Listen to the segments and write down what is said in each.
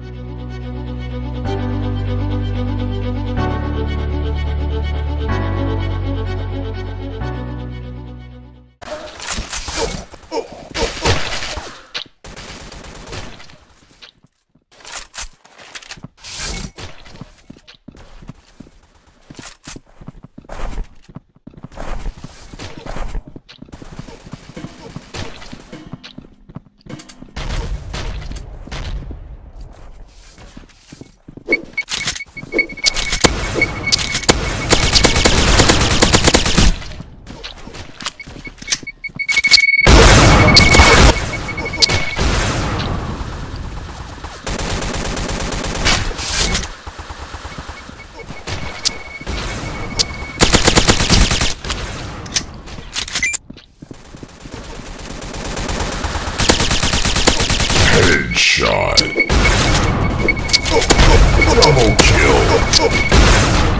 Thank you. Headshot. Double kill.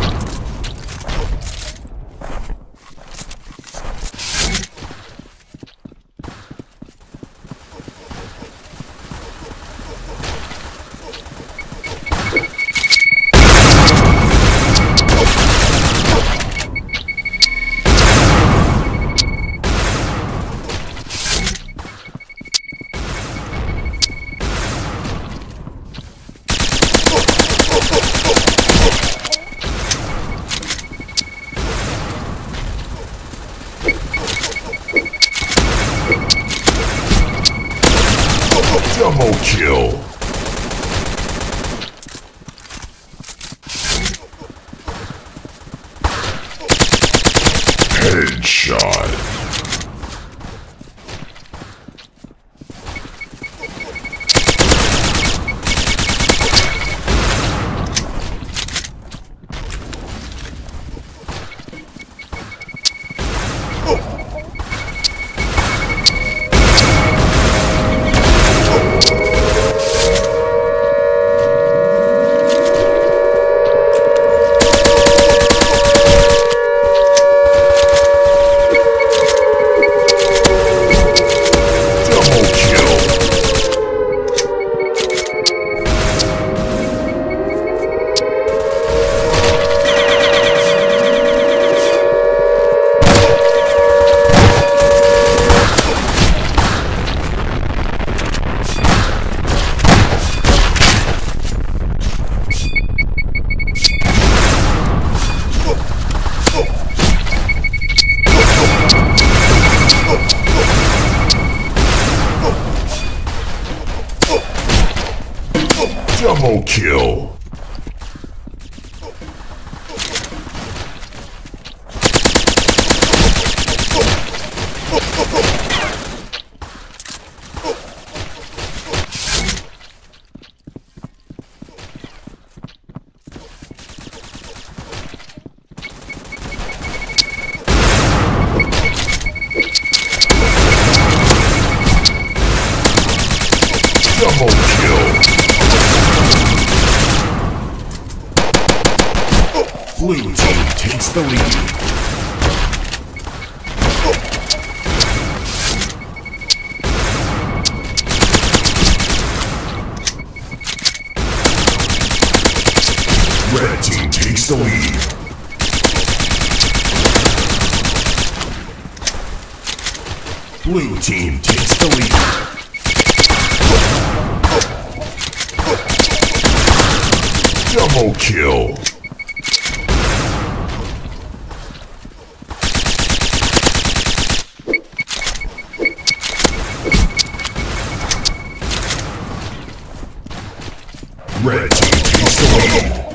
Headshot. Double kill. Double kill. Blue team takes the lead. Red team takes the lead. Blue team takes the lead. Double kill. Red team takes the lead.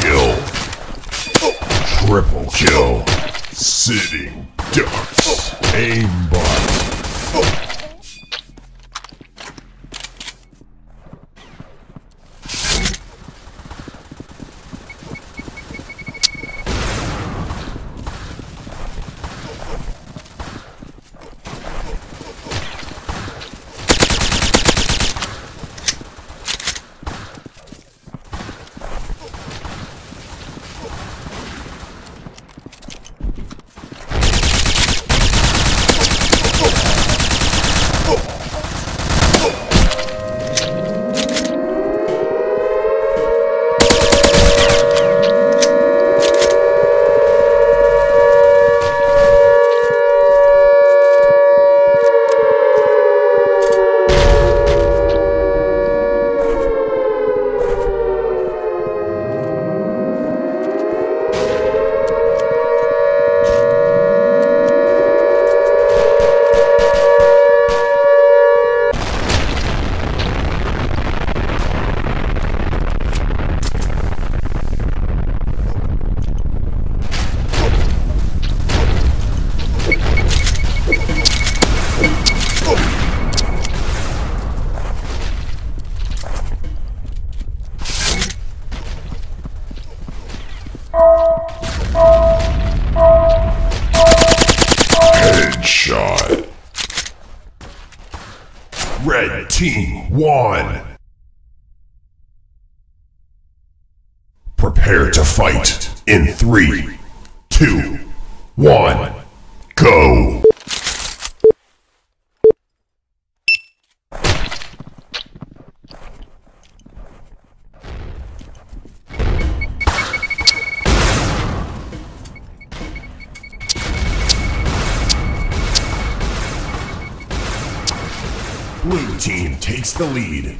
Kill. Red team won. Prepare to fight in three, two, one, go. Blue team takes the lead.